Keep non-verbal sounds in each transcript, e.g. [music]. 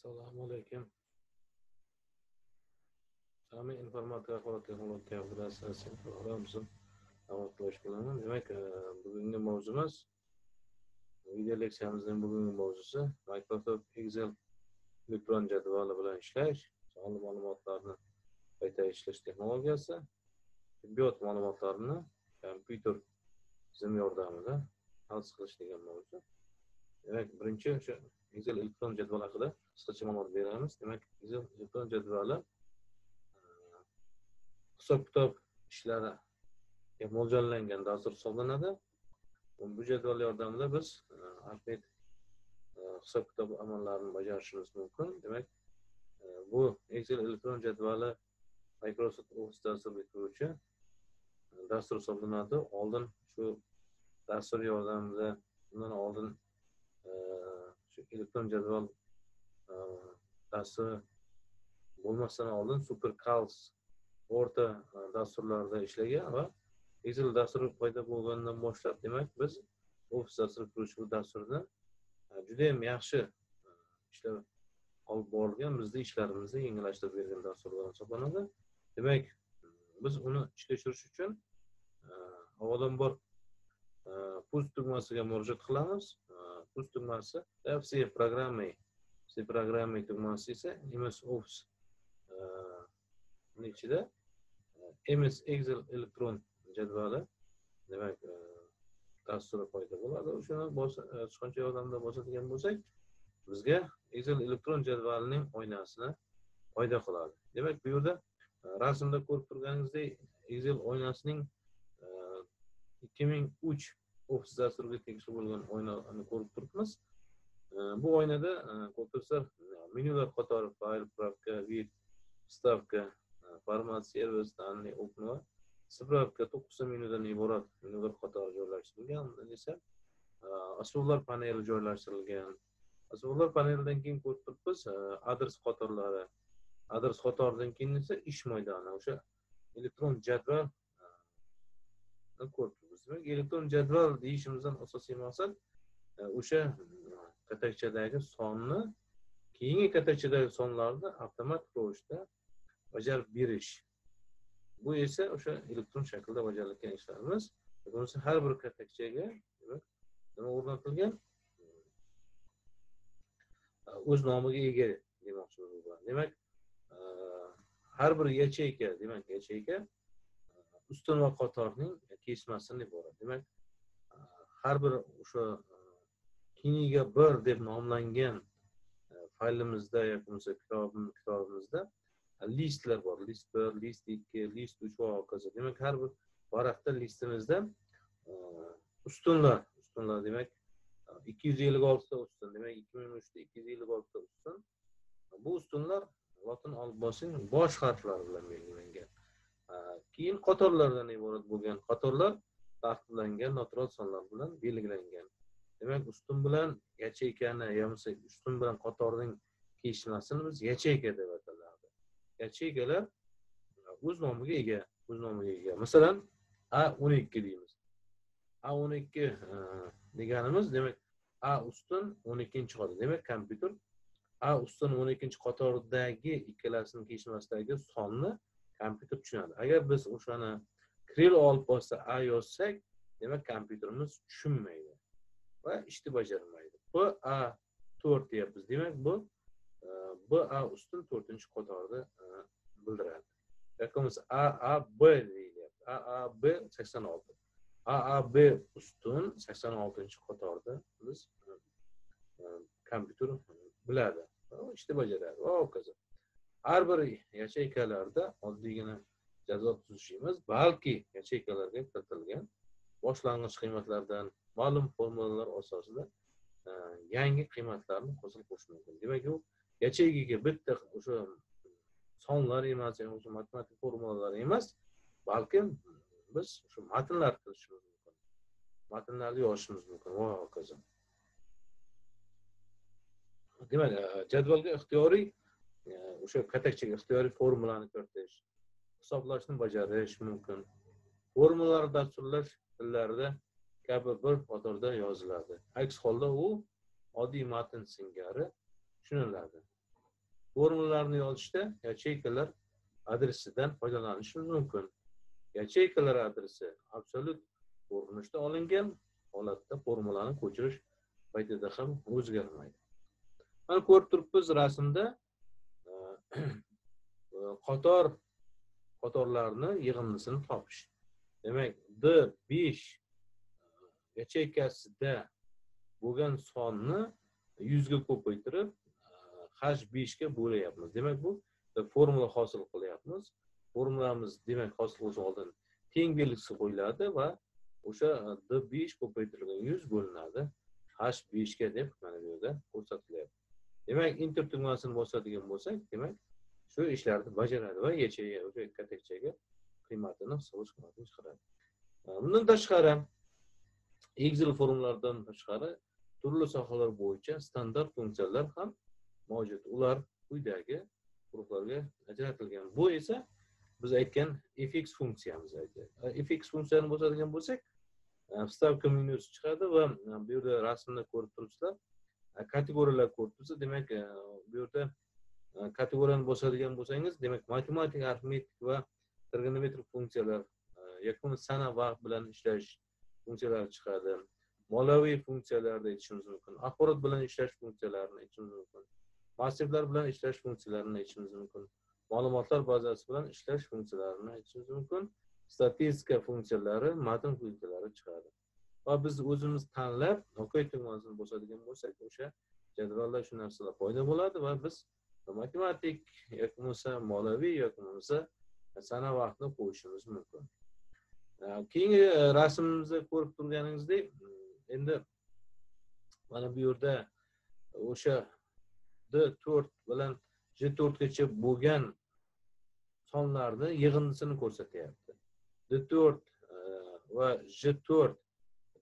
assalomu alaykum. Sami informatika axborot texnologiya operatsiyasi ramzim bilaman demak e, bugungi mavzumiz video leksiyamizning bugungi mavzusi. Microsoft excel elektron jadvali bilan ishlash sonli ma'lumotlarni qayta ishlash texnologiyasi tibbiyot ma'lumotlarini kompyuter tizim yordamida hal qilish degan mavzu. Demak birinchi o'sha excel elektron jadval haqida qisqacha ma'lumot beramiz. Demak excel elektron jadvali e, hisob kitob ishlariga e, mo'ljallangan dastur hisoblanadi. Bu jadval yordamida biz e, arped hisob kitob amallarini bajarishimiz mumkin. Demak bu excel elektron jadvali microsoft office dasturga kiruvchi dastur hisoblanadi. Oldin shu dastur yordamida undan oldin elektron jadval e, dasturi bo'lmasdan oldin super cals o'rta e, dasturlarda ishlagan va excel dasturi paydo bo'lgandan boshlab demak biz office dasturi quruvchi dasturini e, judayam yaxshi ishlab olib borilgan bizni ishlarimizni yengillashtirib bergan dasturlar hisoblanadi. Demak biz uni ishga tushirish uchun avvalambor kurs tugmasiga murojaat qilamiz kurs tugmasi все программы все программы tugmasi esa ms office ichida ms excel elektron jadvali demak dasturi paydo bo'ladi o'shani sichqoncha yordamida bosadigan bo'lsak bizga excel elektron jadvalining oynasini paydo qiladi demak bu yerda rasmda ko'rib turganingizdek excel oynasining ikki ming uch ofis dasturiga tegishli bo'lgan oynani ko'rib turibmiz. Bu oynada e, ko'rib turibsizlar menyular qatori fayl правка вид вставка format servis данные окна справка to'qqizta menyudan iborat menyular qatori joylashtirilgan undan esa e, asboblar paneli joylashtirilgan. Asboblar panelidan keyin ko'rib turibmiz e, adres qatorlari adres qatoridan keyin esa ish maydoni o'sha elektron jadval ko'rib turibmiz demak elektron jadval deyishimizdan asosiy maqsad e, o'sha e, katakchadagi sonni keyingi katakchadagi sonlarni avtomatik ravishda bajarib berish. Bu esa o'sha elektron shaklda bajarilayotgan ishlarimiz. Bunisi har bir katakchaga nima o'rnatilgan? E, o'z nomiga ega demoqchimiz bilan. Demak har bir yacheyka demak yacheyka ustun va qatorning kesmasidan iborat. Demak e, har bir o'sha e, kiniga bir deb nomlangan e, faylimizda yoki bo'lmasa kitobimizda listlar bor. List bir list ikki list uch va hokazo demak har bir varaqda listimizda ustunlar ustunlar demak ikki yuz ellik oltita ustun. Demak ikki ming uchda ikki yuz ellik oltita ustun. Bu ustunlar lotin alifbosining bosh harflari bilan belgilangan. Keyin qatorlardan iborat bo'lgan qatorlar tartiblangan natural sonlar bilan belgilangan. Demak ustun bilan yacheykani yo bo'lmasa ustun bilan qatorning kesishmasini biz yacheyka deb ataladi. Yacheykalar o'z nomiga ega o'z nomiga ega. Masalan a o'n ikki deymiz. A o'n ikki deganimiz demak a ustun o'n ikkinchi qator. Demak kompyuter a ustun o'n ikkinchi qatordagi ikkalasini kesishmasidagi sonni kompyuter tushunadi. Agar biz o'shani kril olib borsa a yozsak demak kompyuterimiz tushunmaydi va ishni bajarmaydi. B a to'rt deyapmiz demak bu e, b a ustun to'rtinchi qatorni e, bildiradi. Yoki bo'lmasa a a b deyilyapti. A a b sakson olti. A a b ustun sakson oltinchi qatorda biz e, kompyuter biladi ishni bajaradi. Va hokazo. Har bir yacheykalarda oddiygina jazo tuzish emas balki yacheykalarga kiritilgan boshlang'ich qiymatlardan ma'lum formulalar asosida e, yangi qiymatlarni hosil qilish mumkin. Demak u yacheykaga bitta o'sha sonlar emas o'sha matematik formulalar emas balkim biz shu matnlar kirishimiz mumkin. Matnlarni yozishimiz mumkin. Va hokazo. Demak e, jadvalga ixtiyoriy o'sha katakchaga ixtiyoriy formulani kiritish hisoblashni bajarish mumkin. Formulalar dasturlash tillarida kabi bir qatorda yoziladi. Aks holda u oddiy matn singari tushuniladi. Formulalarni yozishda yacheykalar adresidan foydalanish mumkin. Yacheykalar adresi absolyut ko'rinishda olingan holatda formulani ko'chirish paytida ham o'zgarmaydi. Mana ko'rib turibmiz rasmda [clears throat] qator qatorlarni yig'indisini topish. Demak d besh e, yacheykasida bo'lgan sonni yuzga ko'paytirib e, h beshga bo'layapmiz. Demak bu formula hosil qilyapmiz. Formulamiz demak hosil qilish oldin teng belgisi qo'yiladi va o'sha e, d besh ko'paytirilgan yuz bo'linadi. H beshga deb mana bu yerda ko'rsatilyapti. Demak enter tugmasini bosadigan bo'lsak demak shu ishlarni bajaradi va yechaga o'sha katakchaga qiymatini hisoblash qiymatini chiqaradi. Bundan tashqari excel formularidan tashqari turli sohalar bo'yicha standart funksiyalar ham mavjud. Ular quyidagi guruhlarga ajratilgan. Bu esa biz aytgan fx funksiyamiz fx funksiyani bosadigan bo'lsak вставка menyusi chiqadi va bu yerda rasmni ko'rib turibsizlar. Kategoriyalar ko'rib tursa demak e, bu yerda e, kategoriyani bosadigan bo'lsangiz demak matematik arifmetik va trigonometrik funksiyalar e, yakun sana vaqt bilan ishlash funksiyalari chiqadi. Moliyaviy funksiyalarni aytishimiz mumkin axborot bilan ishlash funksiyalarini aytishimiz mumkin massivlar bilan ishlash funksiyalarini aytishimiz mumkin ma'lumotlar bazasi bilan ishlash funksiyalarini aytishimiz mumkin statistika funksiyalari matn funksiyalari chiqadi. Va biz o'zimiz tanlab ok tugmasini bosadigan bo'lsak o'sha jadvalda shu narsalar paydo bo'ladi va biz matematik yoki bo'lmasa moliyaviy yoki bo'lmasa sana vaqtni qo'yishimiz mumkin. Keyingi e, rasmimizda ko'rib turganingizdek mm, endi mana bu yerda o'sha d to'rt bilan j to'rtgacha bo'lgan sonlarni yig'indisini ko'rsatyapti. D to'rt e, va j to'rt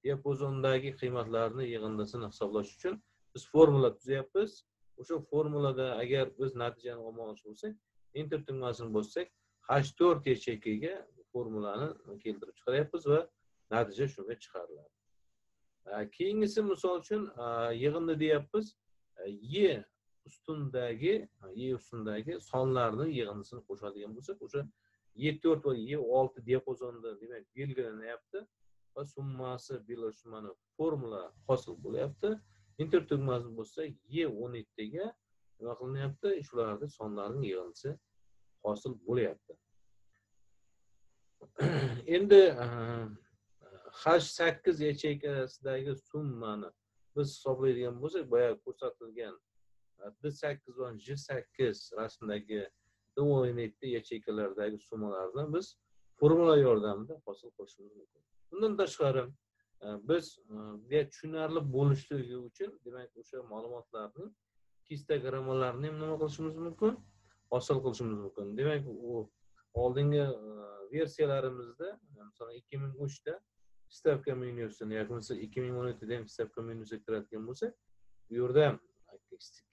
diapazondagi qiymatlarni yig'indisini hisoblash uchun biz formula tuzyapmiz o'sha formulada agar biz natijani olmoqchi bo'lsak enter tugmasini bossak h to'rt yacheykaga formulani keltirib chiqaryapmiz va natija shunga chiqariladi. Keyingisi misol uchun yig'indi deyapmiz e ustundagi e ustundagi sonlarni yig'indisini qo'shadigan bo'lsak o'sha e to'rt va e olti diapazonda demak belgilanyapti va summasi birlashmani formula hosil bo'lyapti. Inter tugmasi bo'lsa e o'n yettiga nima qilinyapti? Shularni sonlarning yig'indisi hosil bo'lyapti. [clears throat] Endi ehm, h sakkiz yacheykasidagi summani biz hisoblaydigan bo'lsak boya ko'rsatilgan e, d sakkiz va j sakkiz rasmdagi o'n yetti yacheykalardagi summalarni biz formula yordamida hosil qilishimiz mumkin. Bundan tashqari e, biz e, bizga tushunarli bo'lishligi uchun demak o'sha ma'lumotlarni histogrammalarni ham nima qilishimiz mumkin? Hosil qilishimiz mumkin. Demak u oldingi e, versiyalarimizda masalan ikki ming uchda stavka menyusini yoki bo'lmasa ikki ming o'n yettida ham stavka menyusiga kiradigan bo'lsak bu yerda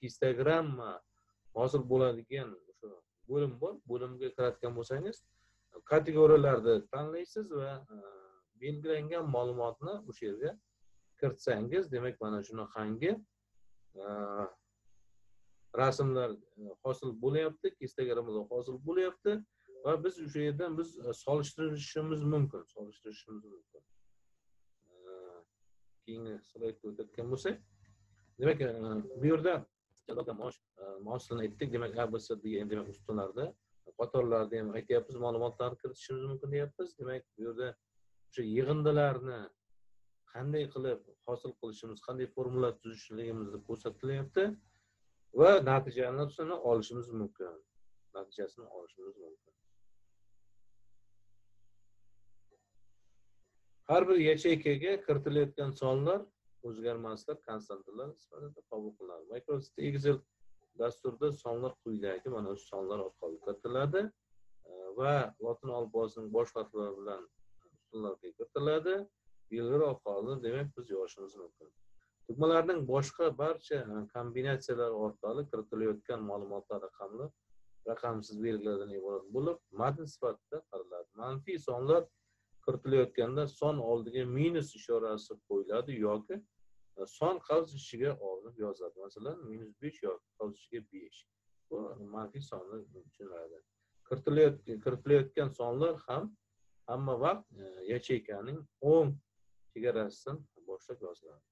histogramma hosil bo'ladigan o'sha bo'lim bor. Bo'limga kiradigan bo'lsangiz kategoriyalarni tanlaysiz va belgilangan ma'lumotni o'sha yerga kiritsangiz demak mana shunaqangi e, rasmlar hosil bo'lyapti histogrammalar hosil bo'lyapti va biz o'sha yerdan biz e, solishtirishimiz mumkin solishtirishimiz mumkin. E, keyingi slaydga o'tadigan bo'lsak demak bu yerda maosh maoshlarni aytdik demak abs degan demak ustunlarda qatorlarda ham aytyapmiz ma'lumotlarni kiritishimiz mumkin deyapmiz. Demak bu yerda o'sha yig'indilarni qanday qilib hosil qilishimiz qanday formula tuzishligimizni ko'rsatilyapti va natijasini olishimiz mumkin. Natijasini olishimiz mumkin. Har bir yacheykaga kiritilayotgan sonlar o'zgarmaslar konstantalar sifatida qabul qilinadi. Microsoft excel dasturida sonlar quyidagi mana shu sonlar orqali kiritiladi va lotin alifbosining bosh harflari bilan ustunlarga kiritiladi belgilar hozir demak biz yozishimiz mumkin. Tugmalarning boshqa barcha kombinatsiyalari orqali kiritilayotgan ma'lumotlar raqamli raqamsiz belgilardan iborat bo'lib matn sifatida qaraladi. Manfiy sonlar kiritilayotganda son oldiga minus ishorasi qo'yiladi yoki e, son qavs ichiga olinib yoziladi masalan minus besh yoki qavs ichiga besh. Bu manfiy sonni tushunadi kiritilayotgan sonlar ham hamma vaqt e, yacheykaning o'ng chegarasidan boshlab yoziladi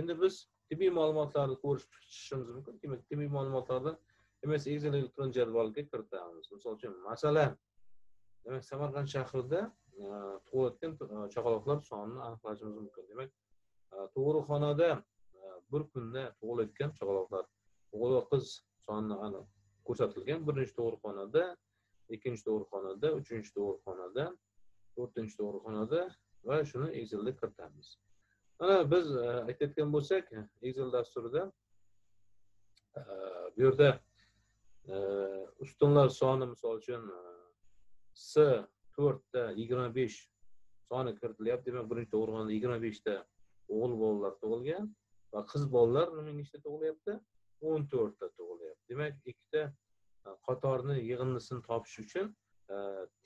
endi biz tibbiy ma'lumotlarni ko'rib chiqishimiz mumkin. Demak tibbiy ma'lumotlarni ms excel elektron jadvalga kiritamiz. Misol uchun masalan demak samarqand shahrida e, tug'ilayotgan e, chaqaloqlar sonini aniqlashimiz mumkin. Demak tug'ruqxonada bir kunda tug'ilayotgan chaqaloqlar o'g'il va qiz soni ko'rsatilgan birinchi tug'ruqxonada ikkinchi tug'ruqxonada uchinchi tug'ruqxonada to'rtinchi tug'ruqxonada va shuni excelda kiritamiz. Mana biz e, aytayotgan bo'lsak excel dasturida e, bu yerda e, ustunlar soni misol uchun s to'rtta yigirma besh soni kiritilyapti. Demak birinchi tug'ruqxonada yigirma beshta o'g'il bolalar tug'ilgan va qiz bolalar nima nechta tug'ilyapti? o'n to'rtta tug'ilyapti. Demak ikkita Э, qatorni yig'indisini topish uchun э,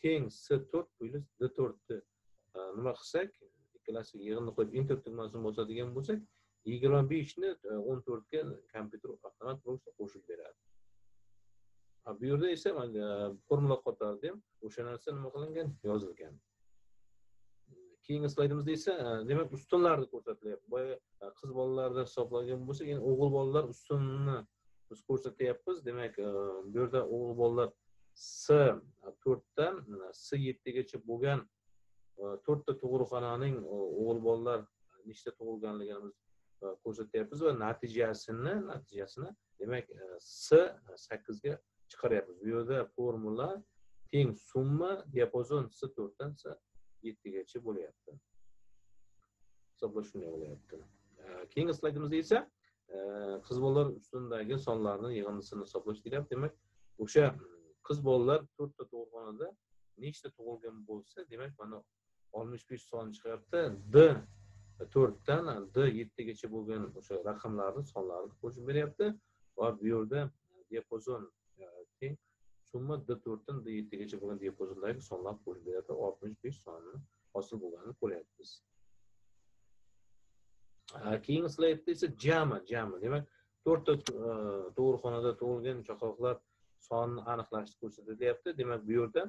teng s to'rt plyus d to'rtni э, nima qilsak ikkalasiga yig'inni qo'yib enter tugmasini bosadigan bo'lsak yigirma beshni e, o'n to'rtga kompyuter avtomat ravishda qo'shib beradi. Bu yerda esa e, formula qatorida ham o'sha narsa nima qilingan? Yozilgan. Keyingi slaydimizda esa e, demak ustunlarni ko'rsatilyapti. Boya qiz bolalarni hisoblagan bo'lsak endi o'g'il bolalar ustunni biz ko'rsatyapmiz. Demak e, bu yerda o'g'il bolalar s e, to'rtdan s yettigacha bo'lgan e, to'rtta tug'ruqxonaning o'g'il bolalar nechta tug'ilganligini ko'rsatyapmiz va natijasini natijasini demak s sakkizga chiqaryapmiz. Bu yerda formula teng summa diapazon s to'rtdan s yettigacha bo'lyapti. Hisoblash shunday bo'lyapti. Keyingi slaydimizda esa qiz bolalar ustundagi sonlarni yig'indisini hisoblash deyapti demak o'sha qiz bolalar to'rtta tug'ruqxonada nechta tug'ilgan bo'lsa demak mana oltmish besh son chiqyapti d. To'rtdan d yettigacha bo'lgan o'sha raqamlarni sonlarni qo'shib beryapti va bu yerda diapazon teng summa d to'rtdan d yettigacha bo'lgan diapazondagi sonlarni qo'shib beryapti oltmish besh sonni hosil bo'lganini ko'ryapmiz keyingi slaydda esa jami jami demak to'rtta e, tug'ruqxonada tug'ilgan chaqaloqlar sonini aniqlashni ko'rsatilyapti demak bu yerda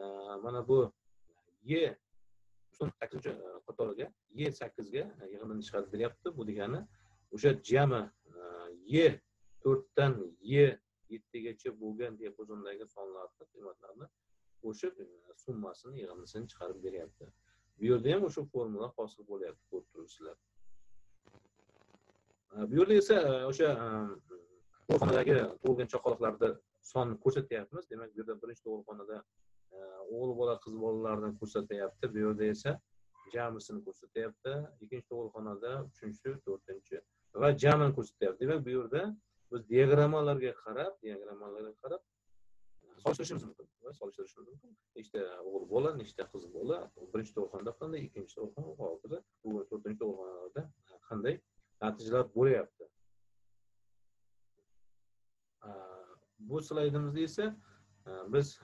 e, mana bu e sakkizinchi qatoriga e sakkizga yig'indini chiqarib beryapti bu degani o'sha jami e to'rtdan e yettigacha bo'lgan diapazondagi sonlarni qiymatlarni qo'shib e, summasini yig'indisini chiqarib beryapti. Bu yerda ham o'sha formula hosil bo'lyapti ko'rib turibsizlar. Bu yerda esa o'sha tug'ruqxonadagi tug'ilgan chaqaloqlarni sonni ko'rsatyapmiz. Demak bu yerda birinchi tug'ruqxonada o'g'il bola qiz bolalarni ko'rsatyapti. Bu yerda esa jamisini ko'rsatyapti. Ikkinchi tug'ruqxonada uchinchi to'rtinchi va jamini ko'rsatyapti. Demak bu yerda biz diagrammalarga qarab diagrammalarga qarab solishtirishimiz mumkin. Solishtirishimiz mumkin. Nechta o'g'il bola nechta qiz bola. Birinchi tug'ruqxonada qanday ikkinchi tug'ruqxona hozir to'rtinchi tug'ruqxonada qanday natijalar bo'lyapti. Bu slaydimizda esa biz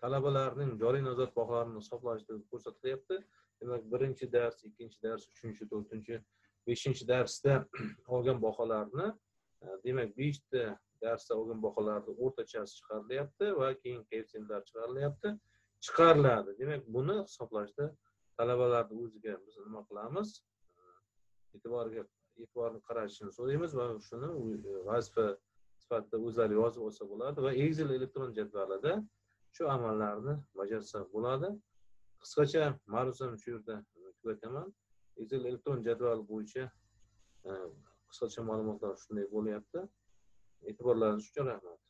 talabalarning joriy nazorat baholarini hisoblashni ko'rsatilyapti demak birinchi dars ikkinchi dars uchinchi to'rtinchi beshinchi darsda [clears throat] olgan baholarni demak beshta darsda olgan baholarni o'rtachasi chiqarilyapti va keyin koeffitsiyentlar chiqarilyapti chiqariladi. Demak buni hisoblashda talabalarni o'ziga biz nima qilamiz? E'tiborga e'tiborni qaratishini so'raymiz va shuni e, vazifa sifatida o'zlari yozib olsa bo'ladi va excel elektron jadvalida shu amallarni bajarsa bo'ladi. Qisqacha ma'ruzani shu yerda tugataman excel elektron jadval bo'yicha e, qisqacha ma'lumotlar shunday bo'lyapti. E'tiborlaringiz uchun rahmat.